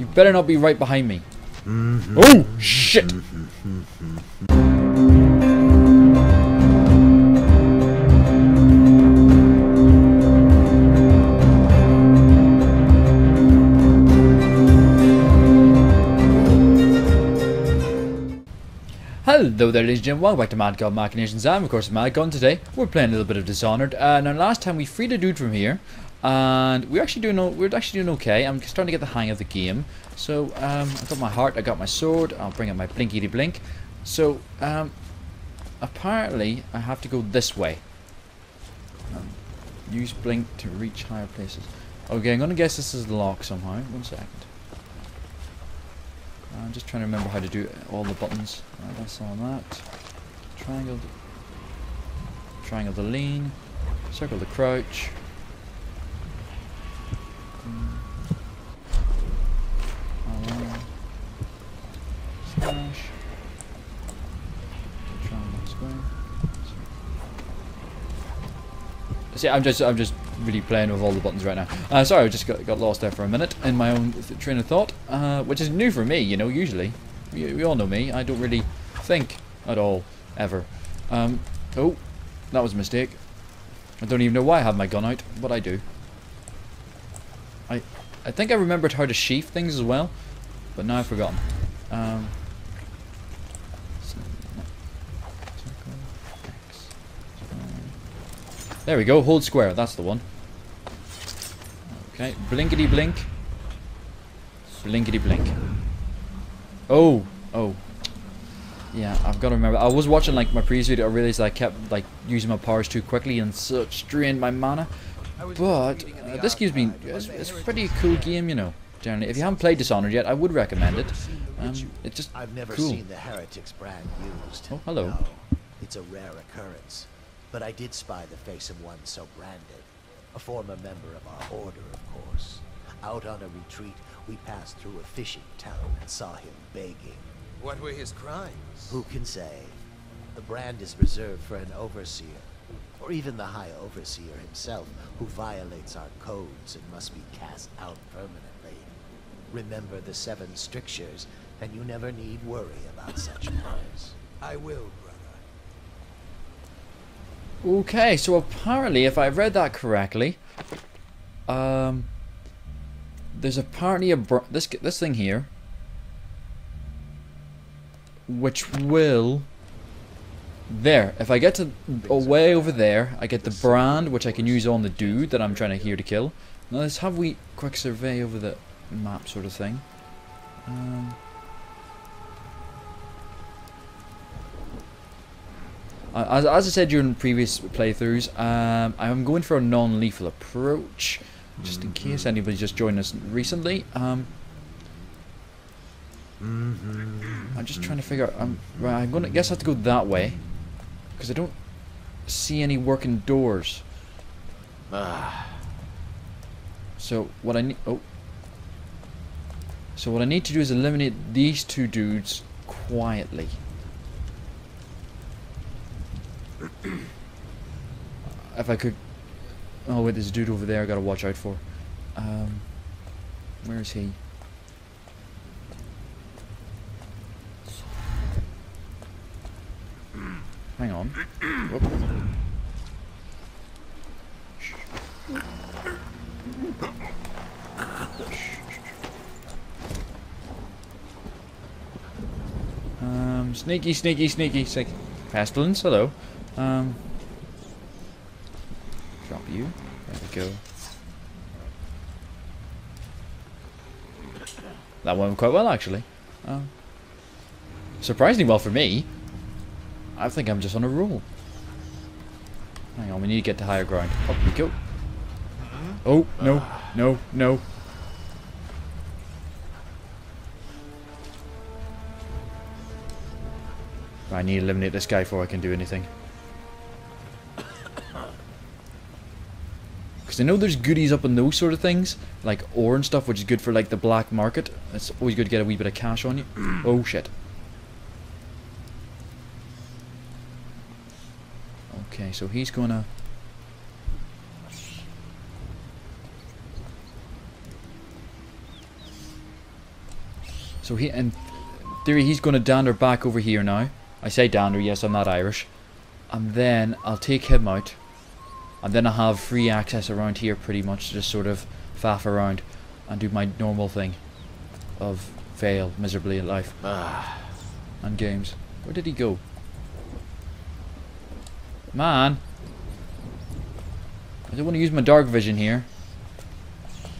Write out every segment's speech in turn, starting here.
You better not be right behind me. Oh, shit! Hello there ladies and gentlemen, welcome back to Mad God Machinations. I'm of course Mad God today. We're playing a little bit of Dishonored. Uh, now last time we freed a dude from here and we're actually doing we're actually doing okay. I'm starting to get the hang of the game. So um, I got my heart, I got my sword, I'll bring up my blinky blink. So um, apparently I have to go this way. Um, use blink to reach higher places. Okay, I'm gonna guess this is locked somehow. One second. I'm just trying to remember how to do all the buttons. Right, that's on that. Triangle. Triangle to lean. Circle to crouch. See, I'm just, I'm just really playing with all the buttons right now. Uh, sorry, I just got, got lost there for a minute in my own train of thought, uh, which is new for me, you know, usually. We, we, all know me. I don't really think at all, ever. Um, oh, that was a mistake. I don't even know why I have my gun out, but I do. I, I think I remembered how to sheath things as well, but now I've forgotten. Um, There we go, hold square, that's the one. Okay, blinkety blink. Blinkety blink. Oh, oh. Yeah, I've got to remember. I was watching like my previous video, I realized I kept like using my powers too quickly and such drained my mana. But uh, this gives me it's, it's a pretty cool game, you know. Generally, if you haven't played Dishonored yet, I would recommend it. Um, it's just I've never cool. seen the Heretics brand used. Oh, hello. No, it's a rare occurrence. But I did spy the face of one so branded. A former member of our order, of course. Out on a retreat, we passed through a fishing town and saw him begging. What were his crimes? Who can say? The brand is reserved for an overseer, or even the High Overseer himself, who violates our codes and must be cast out permanently. Remember the seven strictures, and you never need worry about such matters. I will, Okay, so apparently, if I read that correctly, um, there's apparently a this this thing here, which will there. If I get to way over there, I get the brand, which I can use on the dude that I'm trying to here to kill. Now let's have we quick survey over the map, sort of thing. Um, Uh, as, as I said during previous playthroughs, um, I'm going for a non-lethal approach, just in case anybody's just joined us recently. Um, I'm just trying to figure out. Right, I'm gonna guess I have to go that way, because I don't see any working doors. So what I need. Oh. So what I need to do is eliminate these two dudes quietly. If I could... Oh wait, there's a dude over there I gotta watch out for. Um, where is he? Hang on. Um, sneaky, sneaky, sneaky, sneaky. Pestilence, hello. Um, you. There we go. That went quite well, actually. Um, surprisingly well for me. I think I'm just on a roll. Hang on, we need to get to higher ground. Up we go. Oh, no, no, no. I need to eliminate this guy before I can do anything. I know there's goodies up in those sort of things, like ore and stuff, which is good for like the black market. It's always good to get a wee bit of cash on you. oh shit. Okay, so he's gonna... So he, in theory, he's going to dander back over here now. I say dander, yes, I'm not Irish. And then I'll take him out. And then I'll have free access around here pretty much to just sort of faff around and do my normal thing of fail miserably at life Ah, and games. Where did he go? Man! I don't want to use my dark vision here.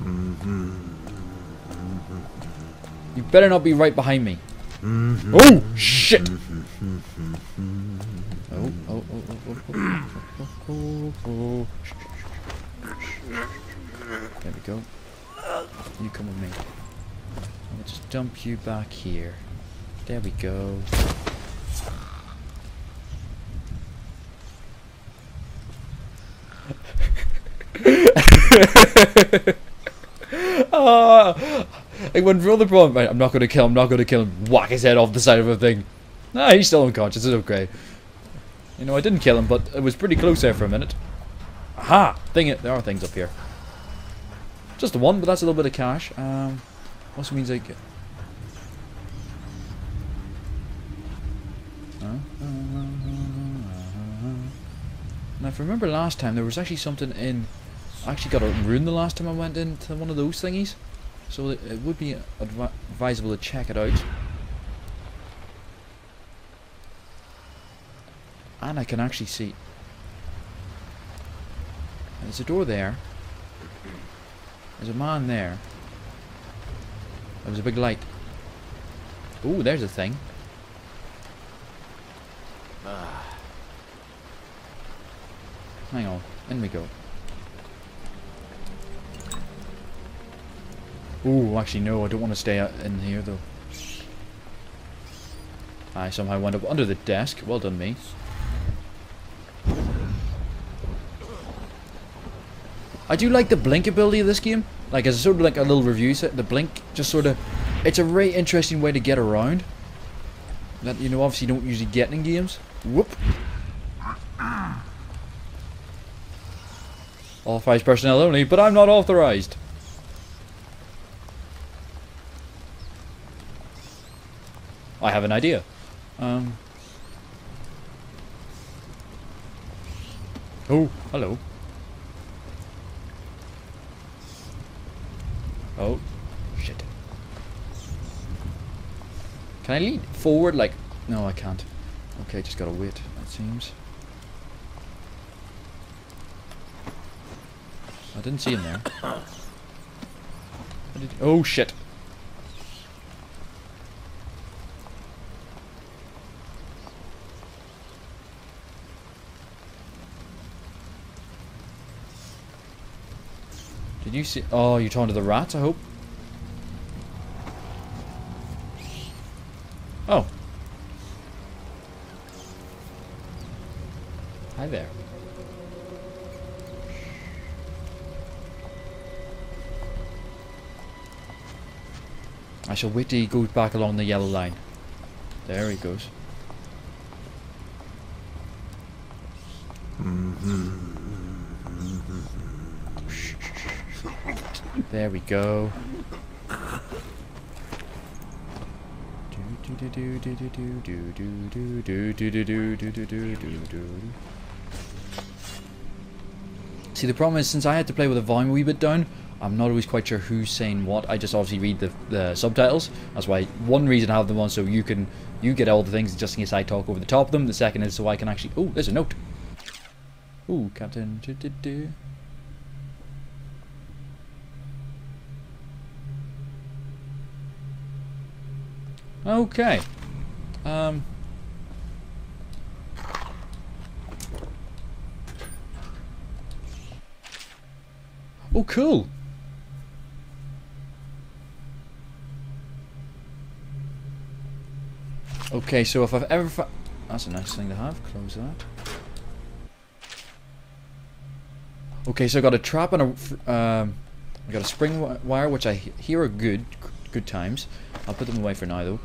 Mm-hmm. You better not be right behind me. Mm-hmm. Oh, shit! Mm-hmm. Oh, oh. There we go. You come with me. I'll just dump you back here. There we go. Ah, I went through all the problem. Right, I'm not gonna kill him. I'm not gonna kill him. Whack his head off the side of a thing. Nah, he's still unconscious. It's okay. You know, I didn't kill him, but it was pretty close there for a minute. Aha! Thing it. There are things up here. Just the one, but that's a little bit of cash. Um, also means I get. Now, if I remember last time, there was actually something in. I actually got a rune the last time I went into one of those thingies, so it, it would be advi advisable to check it out. And I can actually see. There's a door there. There's a man there. There's a big light. Ooh, there's a thing. ah. Hang on. In we go. Ooh, actually no, I don't want to stay in here though. I somehow wound up under the desk. Well done me. I do like the blink ability of this game. Like as sort of like a little review set, the blink just sort of it's a very interesting way to get around. That you know obviously you don't usually get in games. Whoop. Authorized personnel only, but I'm not authorized. I have an idea. Um. Oh, hello. Oh, shit. Can I lean forward like... No, I can't. Okay, just gotta wait, it seems. I didn't see him there. Did- oh, shit. Did you see? Oh, you're talking to the rats, I hope. Oh. Hi there. I shall wait till he goes back along the yellow line. There he goes. There we go. See, the problem is, since I had to play with the volume a wee bit down, I'm not always quite sure who's saying what. I just obviously read the, the subtitles. That's why one reason I have them on so you can you get all the things just in case I talk over the top of them. The second is so I can actually. Oh, there's a note. Ooh, Captain. Okay. Um. Oh, cool. Okay, so if I've ever That's a nice thing to have. Close that. Okay, so I got a trap and a... Um, I got a spring wire, which I hear are good. Good times. I'll put them away for now, though.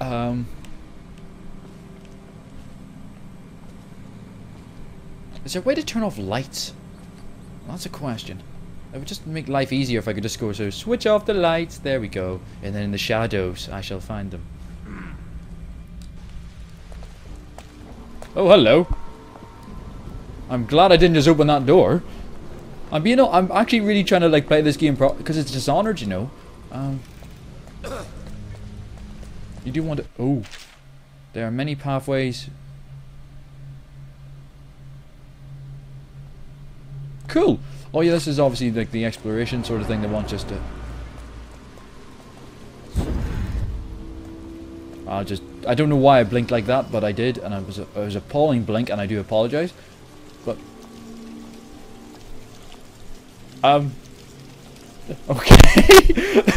Um... Is there a way to turn off lights? That's a question. It would just make life easier if I could just go so switch off the lights. There we go. And then in the shadows, I shall find them. Oh, hello. I'm glad I didn't just open that door. I'm you know I'm actually really trying to like play this game because it's Dishonored, you know. Um, you do want to. Oh, there are many pathways. Cool. Oh yeah, this is obviously like the exploration sort of thing they want just to. I'll just. I don't know why I blinked like that, but I did, and I was a, it was appalling blink, and I do apologize. But um. Okay.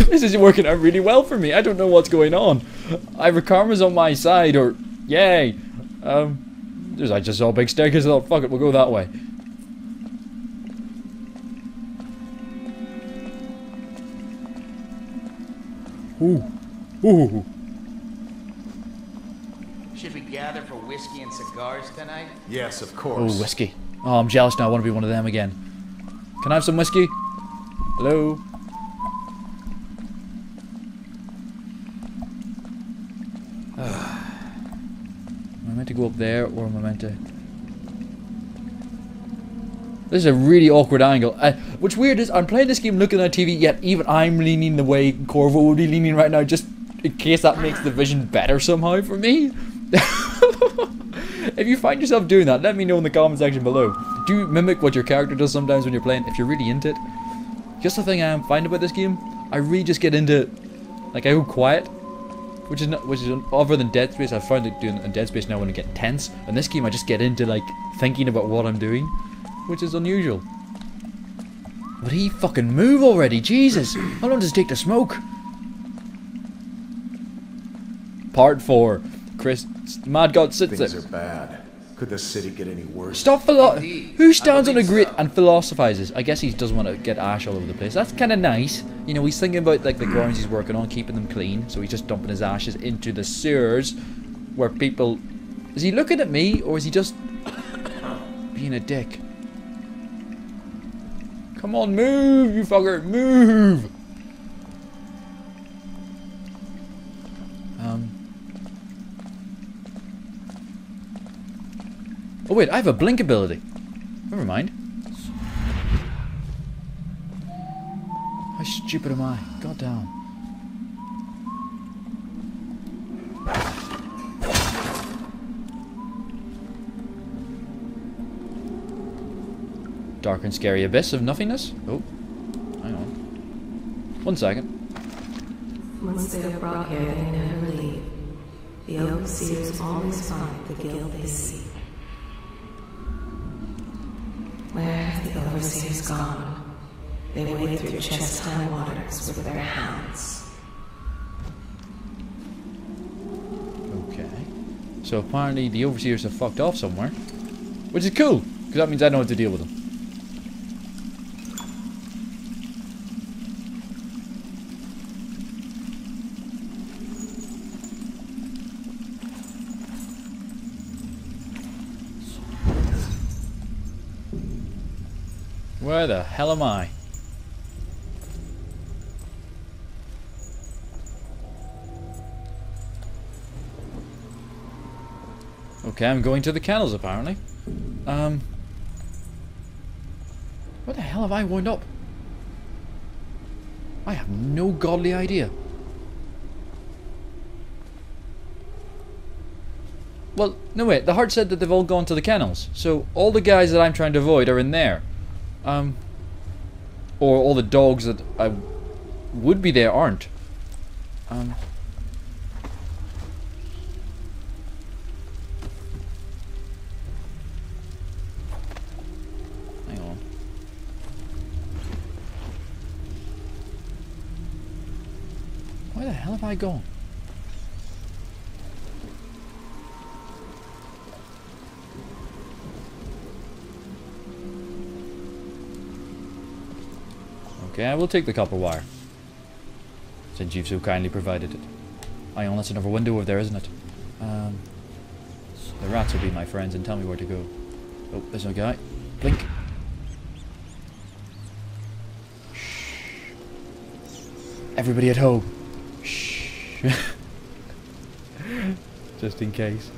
this is working out really well for me. I don't know what's going on. Either karma's on my side or yay. Um. There's I just saw a big staircase. I thought, fuck it, we'll go that way. Ooh. Ooh. Should we gather for whiskey and cigars tonight? Yes, of course. Oh, course. whiskey. Oh, I'm jealous now. I want to be one of them again. Can I have some whiskey? Hello? am I meant to go up there or am I meant to... This is a really awkward angle. Uh, what's weird is I'm playing this game looking at TV, yet even I'm leaning the way Corvo would be leaning right now, just in case that makes the vision better somehow for me. if you find yourself doing that, let me know in the comment section below. Do you mimic what your character does sometimes when you're playing, if you're really into it? Just the thing I finding about this game, I really just get into, like, I go quiet, which is not, which is other than Dead Space. I've found it doing in Dead Space now when I get tense. In this game, I just get into like thinking about what I'm doing, which is unusual. But he fucking move already, Jesus! How long does it take to smoke? Part four. Chris, Mad God sits Things there. are bad. Could the city get any worse? Stop philo- Indeed. Who stands on a believe grid so. and philosophizes? I guess he doesn't want to get ash all over the place. That's kind of nice. You know, he's thinking about like the grounds he's working on, keeping them clean. So he's just dumping his ashes into the sewers, where people. Is he looking at me or is he just being a dick? Come on, move, you fucker, move. Oh wait, I have a blink ability. Never mind. How stupid am I? God damn. Dark and scary abyss of nothingness? Oh. Hang on. One second. Once they are brought here, they never leave. The overseers always find the guild they seek. Where the overseers gone? They wade through chest-high waters with their hounds. Okay. So apparently the overseers have fucked off somewhere. Which is cool, because that means I know how to deal with them. Where the hell am I? Okay, I'm going to the kennels apparently. Um. Where the hell have I wound up? I have no godly idea. Well, no wait, the heart said that they've all gone to the kennels. So all the guys that I'm trying to avoid are in there. Um. Or all the dogs that I would be there aren't. Um. Hang on. Where the hell have I gone? Okay, I will take the copper wire. Sanjeev so kindly provided it. I oh, that's another window over there, isn't it? Um, the rats will be my friends and tell me where to go. Oh, there's no guy. Blink. Shh. Everybody at home. Shh. Just in case.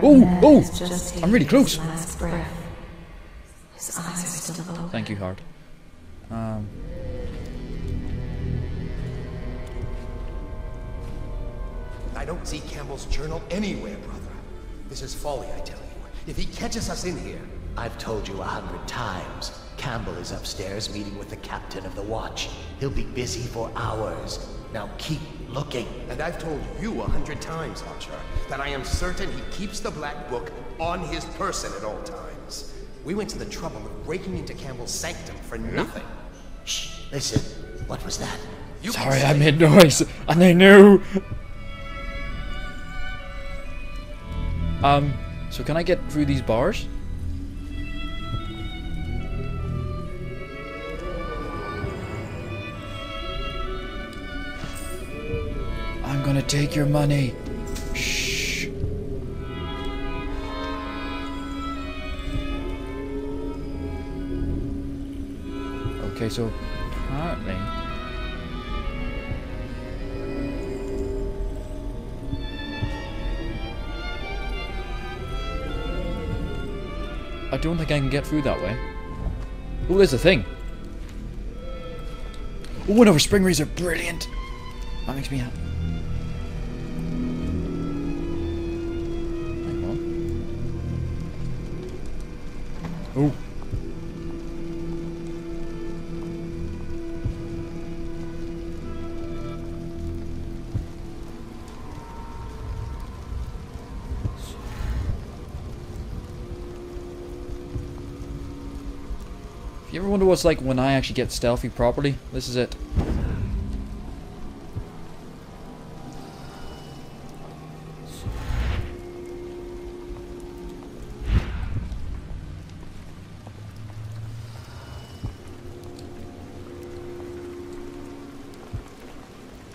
Oh, Ned oh, I'm really close. Last breath. His eyes are still open. Thank you, Heart. Um, I don't see Campbell's journal anywhere, brother. This is folly, I tell you. If he catches us in here, I've told you a hundred times. Campbell is upstairs meeting with the captain of the watch. He'll be busy for hours. Now keep looking. and I've told you a hundred times, Archer, that I am certain he keeps the Black Book on his person at all times. We went to the trouble of breaking into Campbell's sanctum for nothing. Shh, listen. What was that? You sorry, I made noise, and they knew. Um, so can I get through these bars? I'm gonna take your money. Okay, so apparently. I don't think I can get through that way. Oh, there's a thing. Oh, another spring razor. Brilliant. That makes me happy. Hang on. Oh. Wonder what's like when I actually get stealthy properly, this is it.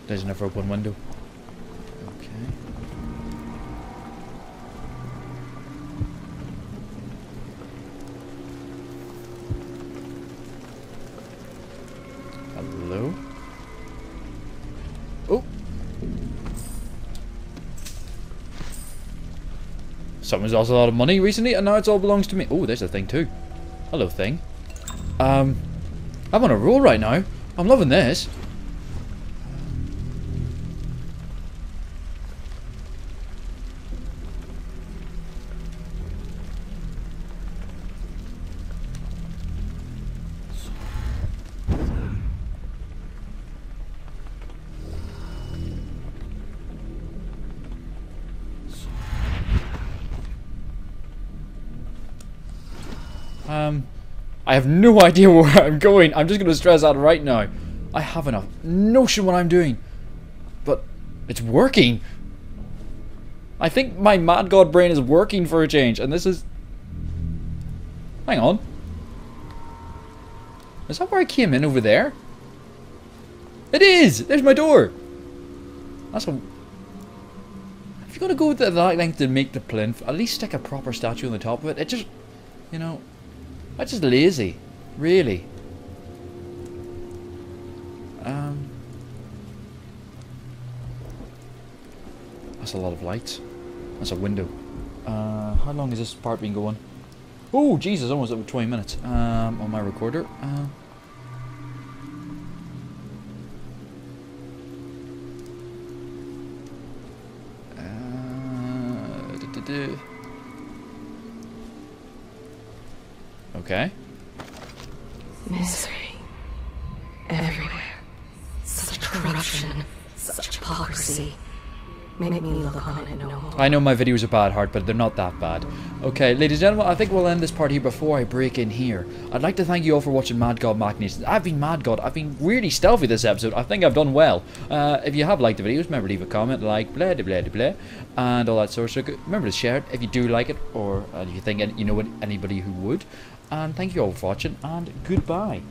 There's another open window. Okay. Someone's lost a lot of money recently and now it all belongs to me. Oh, there's a thing too. Hello, thing. Um, I'm on a roll right now. I'm loving this. Um, I have no idea where I'm going. I'm just going to stress out right now. I have enough notion what I'm doing. But it's working. I think my mad god brain is working for a change. And this is... Hang on. Is that where I came in over there? It is! There's my door! That's a... If you're going to go that length to make the plinth, at least stick a proper statue on the top of it. It just... You know... That's just lazy. Really. Um... That's a lot of lights. That's a window. Uh, how long has this part been going? Oh, Jesus, almost over 20 minutes um, on my recorder. Uh, uh, duh, duh, duh. Okay. Misery. Everywhere. Such corruption. Such hypocrisy. Make me look on it no more. I know my videos are bad, Heart, but they're not that bad. Okay, ladies and gentlemen, I think we'll end this part here before I break in here. I'd like to thank you all for watching Mad God Machinations. I've been Mad God. I've been really stealthy this episode. I think I've done well. Uh, if you have liked the videos, remember to leave a comment, like, blah, blah, blah, blah, and all that sort of stuff. Remember to share it if you do like it, or uh, if you think any- you know what anybody who would. And thank you all for watching, and goodbye.